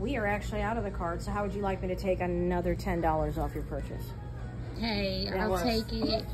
we are actually out of the card. So how would you like me to take another $10 off your purchase? Hey, That I'll works. take it.